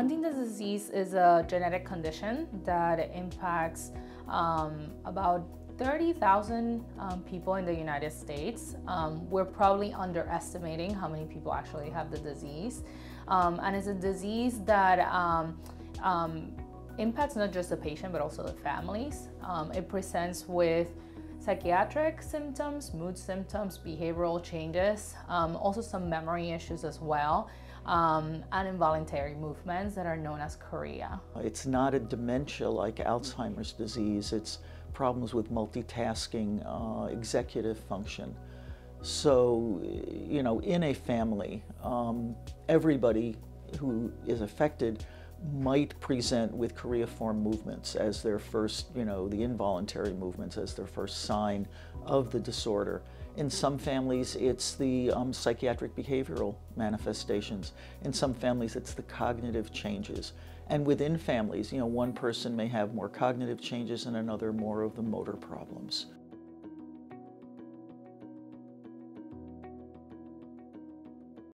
Huntington's disease is a genetic condition that impacts um, about 30,000 um, people in the United States. Um, we're probably underestimating how many people actually have the disease. Um, and it's a disease that um, um, impacts not just the patient but also the families. it presents with psychiatric symptoms, mood symptoms, behavioral changes, um, also some memory issues as well, um, and involuntary movements that are known as chorea. It's not a dementia like Alzheimer's disease, it's problems with multitasking, uh, executive function. So, you know, in a family, um, everybody who is affected might present with choreiform movements as their first, you know, the involuntary movements as their first sign of the disorder. In some families, it's the um, psychiatric behavioral manifestations. In some families, it's the cognitive changes. And within families, you know, one person may have more cognitive changes and another more of the motor problems.